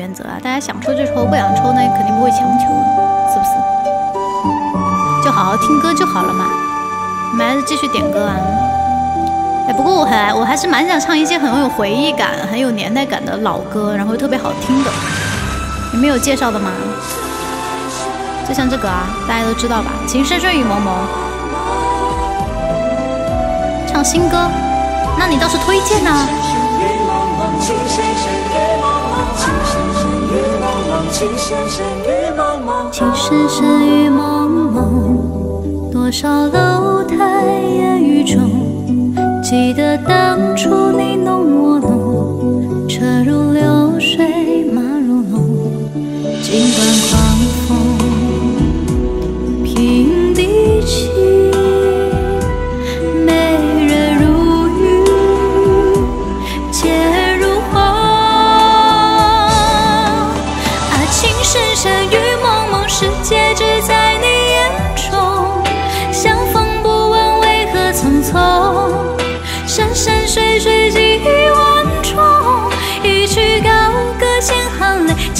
原则啊，大家想抽就抽，不想抽那肯定不会强求，是不是？就好好听歌就好了嘛。你们还是继续点歌啊。哎，不过我还我还是蛮想唱一些很有回忆感、很有年代感的老歌，然后特别好听的。你们有介绍的吗？就像这个啊，大家都知道吧，《情深深雨蒙蒙》。唱新歌，那你倒是推荐呢？情深深雨蒙蒙。情深深雨蒙蒙。多少楼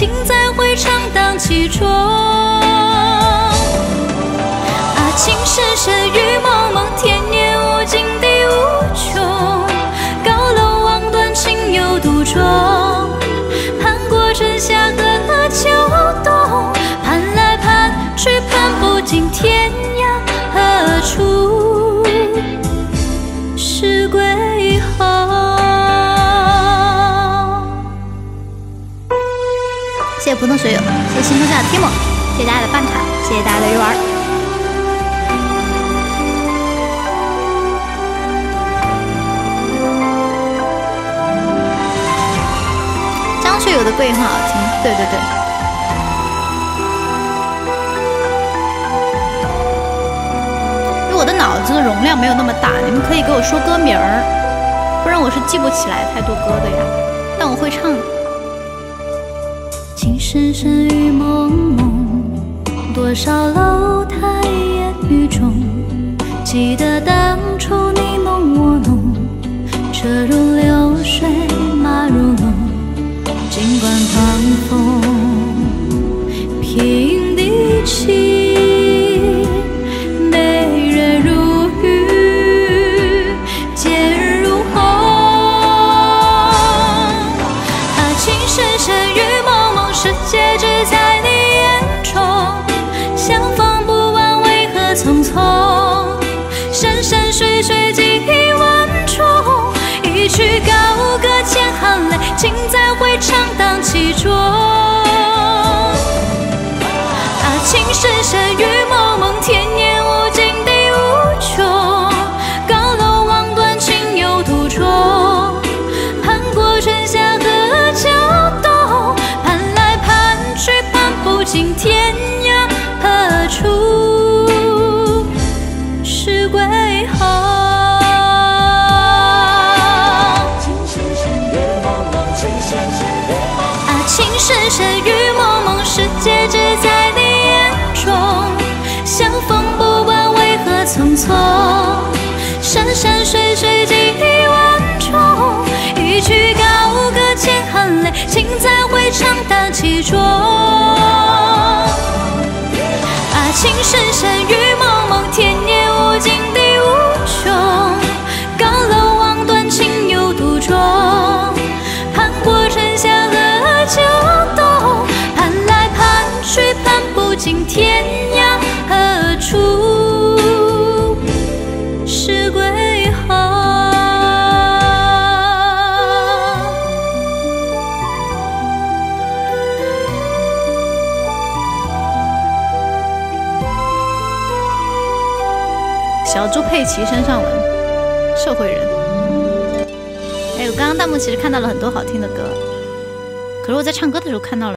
情在回肠荡气中啊情深深雨谢谢普通水友。谢谢心中下的 Tim，谢谢大家的办卡，谢谢大家的游玩。张学友的歌也很好听，对对对。因为我的脑子的容量没有那么大，你们可以给我说歌名儿，不然我是记不起来太多歌的呀。但我会唱。情深深雨蒙蒙，多少楼台烟雨中，记得当初在你眼中相逢不晚为何匆匆山山水水几万重一曲高歌千行泪情在曲高歌千行泪，情在回肠荡气中。啊，情小猪佩奇身上纹，社会人。哎，我刚刚弹幕其实看到了很多好听的歌，可是我在唱歌的时候看到了。